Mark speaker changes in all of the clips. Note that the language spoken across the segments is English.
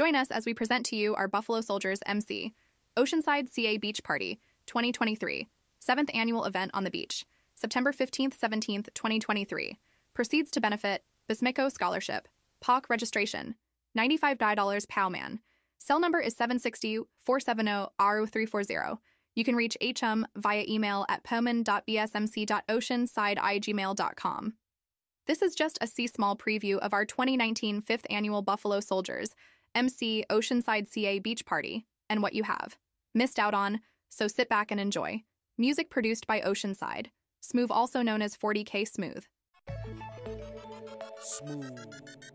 Speaker 1: Join us as we present to you our Buffalo Soldiers MC, Oceanside CA Beach Party 2023, 7th annual event on the beach, September 15th, 17th, 2023. Proceeds to benefit Bismico Scholarship, POC registration, $95 POW Man. Cell number is 760 470 RO340. You can reach HM via email at powman.bsmc.oceansideigmail.com. This is just a C small preview of our 2019 fifth annual Buffalo Soldiers MC Oceanside CA Beach Party and what you have missed out on, so sit back and enjoy. Music produced by Oceanside, Smooth also known as 40K Smooth. Smooth.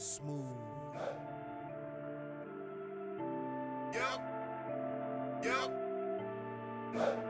Speaker 2: Smooth. Yep. Yep.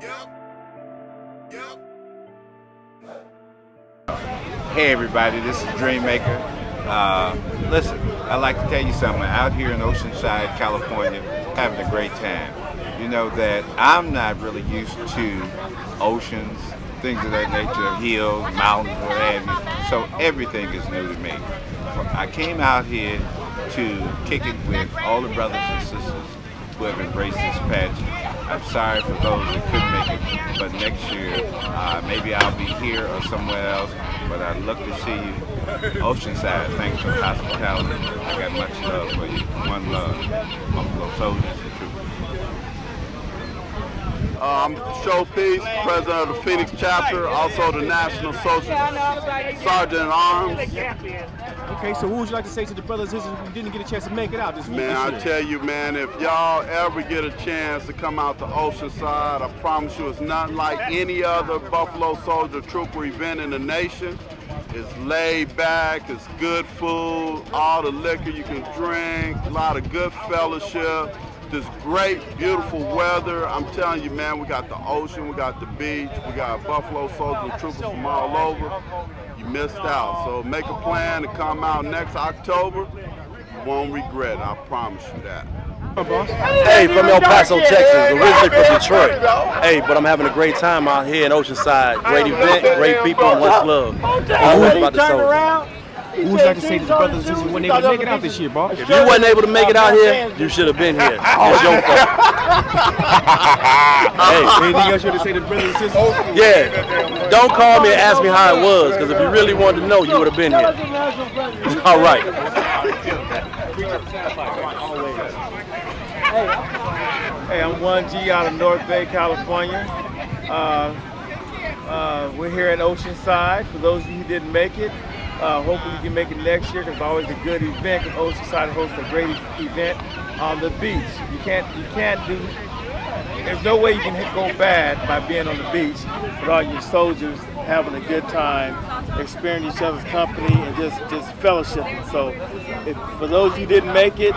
Speaker 3: Hey everybody, this is Dreammaker. Uh, listen, I'd like to tell you something. Out here in Oceanside, California, having a great time. You know that I'm not really used to oceans, things of that nature, hills, mountains, what have you. So everything is new to me. I came out here to kick it with all the brothers and sisters who have embraced this pageant. I'm sorry for those that couldn't make it, but next year uh, maybe I'll be here or somewhere else. But I'd love to see you. Oceanside, thanks for hospitality. I got much love for you. One love. Buffalo Soldiers
Speaker 4: Uh, I'm Showpiece, president of the Phoenix chapter, also the National Social Sergeant at Arms.
Speaker 5: Okay, so what would you like to say to the brothers who didn't get a chance to make it out this week?
Speaker 4: Man, I tell you, man, if y'all ever get a chance to come out to Oceanside, I promise you it's nothing like any other Buffalo Soldier Trooper event in the nation. It's laid back, it's good food, all the liquor you can drink, a lot of good fellowship, this great, beautiful weather. I'm telling you, man, we got the ocean, we got the beach, we got Buffalo Soldier Troopers from all over. You missed out. So make a plan to come out next October. You won't regret it, I promise you that.
Speaker 6: Hey, from El Paso, Texas, originally from Detroit. Hey, but I'm having a great time out here in Oceanside. Great event, great people, and much love. Always about the soldiers.
Speaker 5: Who would you like to say to the brothers and sisters when they were make it out this year, boss?
Speaker 6: If you wasn't able to make it out here, you should have been here. It's your fault. hey,
Speaker 5: Anything else you want to say to the brothers and sisters?
Speaker 6: yeah. Don't call me and ask me how it was, because if you really wanted to know, you would have been here. All right.
Speaker 5: Hey,
Speaker 7: Hey, I'm 1G out of North Bay, California. Uh, uh, we're here in Oceanside. For those of you who didn't make it, uh, hopefully you can make it next year because it's always a good event. Because Oceanside hosts a great event on the beach. You can't, you can't do. There's no way you can go bad by being on the beach with all your soldiers having a good time, experiencing each other's company, and just just fellowshipping. So, if, for those who didn't make it,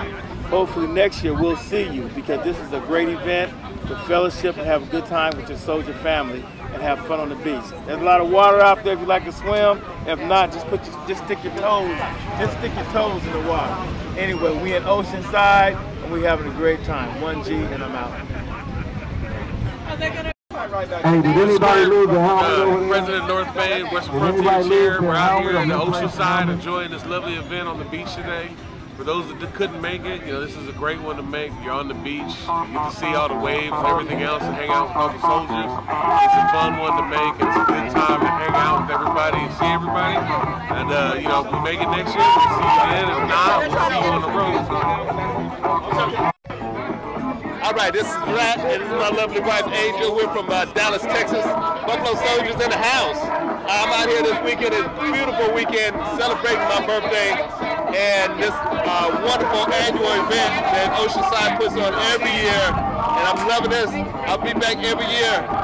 Speaker 7: hopefully next year we'll see you because this is a great event to fellowship and have a good time with your soldier family and have fun on the beach. There's a lot of water out there if you like to swim. If not, just put your, just stick your toes, just stick your toes in the water. Anyway, we in Oceanside and we having a great time. 1G and I'm out.
Speaker 8: Hey, did anybody lose their helmet over
Speaker 9: Uh,
Speaker 8: there?
Speaker 9: President North Bay, Western
Speaker 8: Did
Speaker 9: Frontier
Speaker 8: lose
Speaker 9: here. We're out here
Speaker 8: helmet
Speaker 9: in the
Speaker 8: or no
Speaker 9: Oceanside enjoying this lovely event on the beach today. For those that couldn't make it, you know, this is a great one to make. You're on the beach, you get to see all the waves and everything else and hang out with all the soldiers. It's a fun one to make. It's a good time to hang out with everybody and see everybody. And, uh, you know, if we make it next year, we'll see you then. If not, we'll see you on the road.
Speaker 10: All right, this is Rat, and my lovely wife Angel. We're from uh, Dallas, Texas. Buffalo Soldiers in the house. I'm out here this weekend. It's a beautiful weekend, celebrating my birthday, and this uh, wonderful annual event that Oceanside puts on every year. And I'm loving this. I'll be back every year.